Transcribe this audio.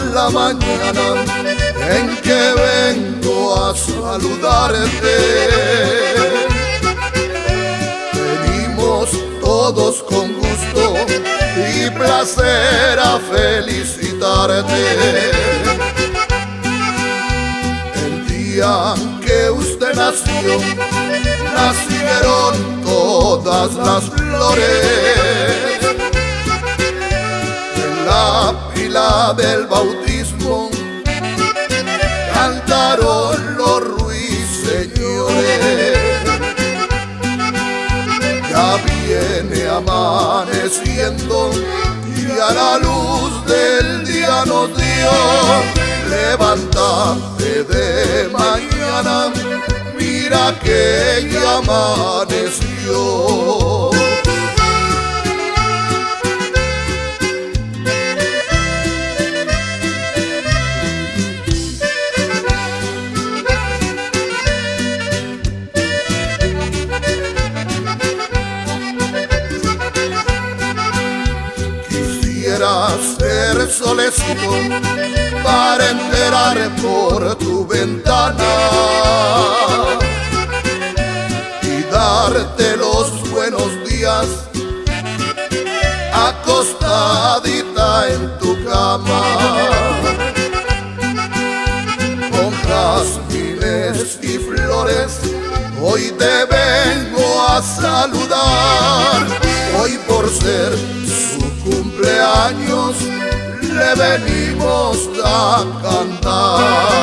la mañana en que vengo a saludarte. Venimos todos con gusto y placer a felicitarte. El día que usted nació, nacieron todas las flores. Del bautismo cantaron los ruiseñores. Ya viene amaneciendo y a la luz del día nos dio. Levántate de mañana, mira que ya amaneció. Ser solecito para enterar por tu ventana y darte los buenos días acostadita en tu cama. Con jazmines y flores hoy te vengo a saludar cumpleaños le venimos a cantar